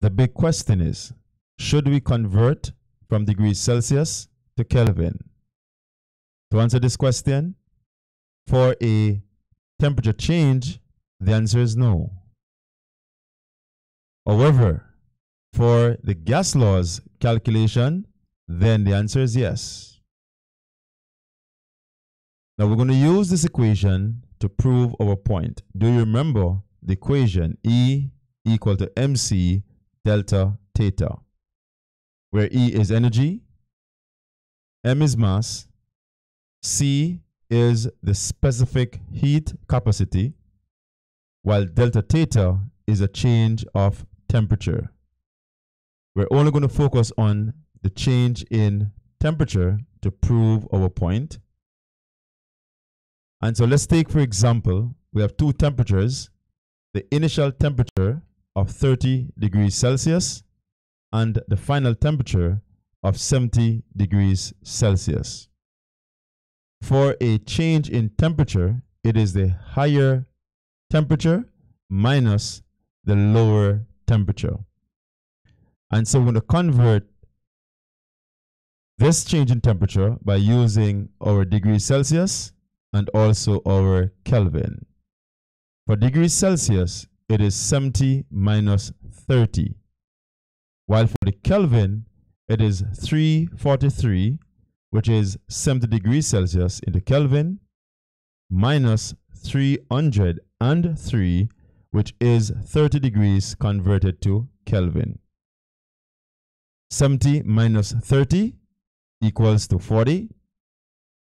The big question is, should we convert from degrees Celsius to Kelvin? To answer this question, for a temperature change, the answer is no. However, for the gas laws calculation, then the answer is yes. Now we're going to use this equation to prove our point. Do you remember the equation E equal to mc delta theta, where E is energy, m is mass, c is the specific heat capacity, while delta theta is a change of temperature. We're only going to focus on the change in temperature to prove our point. And so let's take, for example, we have two temperatures, the initial temperature of 30 degrees Celsius and the final temperature of 70 degrees Celsius. For a change in temperature, it is the higher temperature minus the lower temperature. And so we're going to convert this change in temperature by using our degrees Celsius and also our Kelvin. For degrees Celsius, it is 70 minus 30. While for the Kelvin, it is 343, which is 70 degrees Celsius into Kelvin, minus 303, which is 30 degrees converted to Kelvin. 70 minus 30 equals to 40,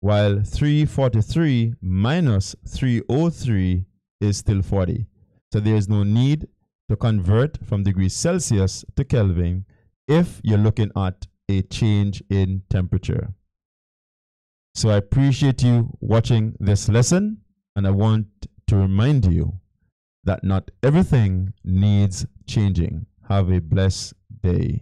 while 343 minus 303 is still 40. So there is no need to convert from degrees Celsius to Kelvin if you're looking at a change in temperature. So I appreciate you watching this lesson and I want to remind you that not everything needs changing. Have a blessed day.